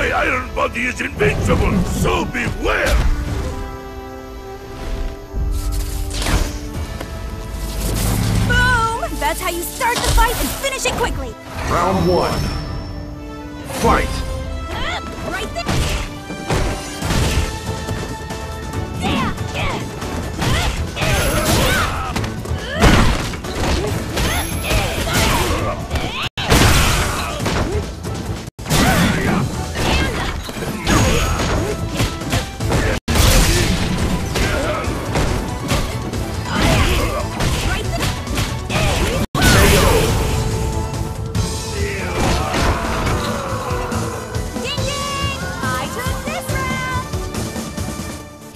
My iron Body is invincible, so beware! Boom! That's how you start the fight and finish it quickly. Round one. Fight! Uh, Right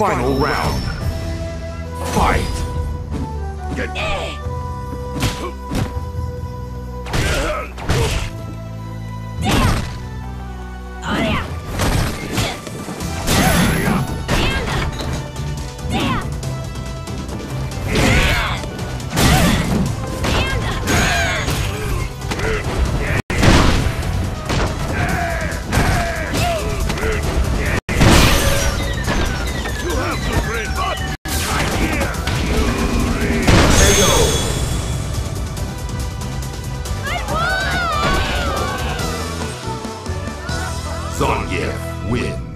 Final round. Zangief wins.